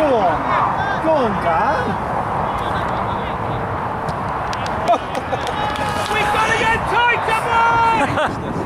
Go on. Go on, Dan. We've got to get tight, come on!